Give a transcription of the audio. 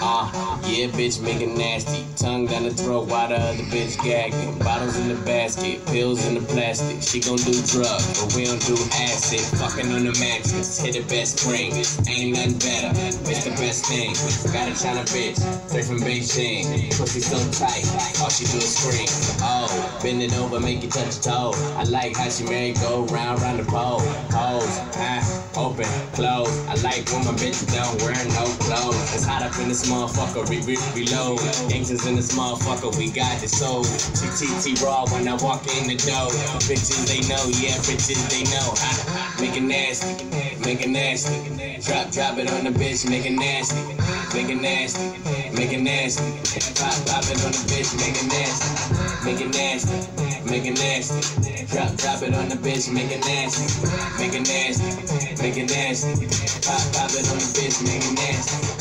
Ah, uh, yeah, bitch, make it nasty. Tongue down the throat while the other bitch gagging. Bottles in the basket, pills in the plastic. She gon' do drugs, but we don't do acid. Fucking on the mattress, hit the best spring. Ain't nothing better, it's the best thing. Got a China bitch, straight from Beijing. Pussy so tight, all she do is scream. Oh, bending over, make you touch your toe. I like how she merry go round, round the pole. Close. I like when my bitch don't wear no clothes. It's hot up in this motherfucker, we re reload. Gangsters in this motherfucker, we got the soul. TTT raw when I walk in the door. Bitches they know, yeah, bitches they know. Ha, make it nasty, make it nasty. Drop, drop it on the bitch, make it nasty, make it nasty, make it nasty. Pop, pop it on the bitch, make it nasty, make it nasty, make it nasty. Drop, drop it on the bitch, make it nasty, make it nasty, make it nasty. Pop, pop on the bitch, make it nasty.